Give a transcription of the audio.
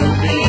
You. be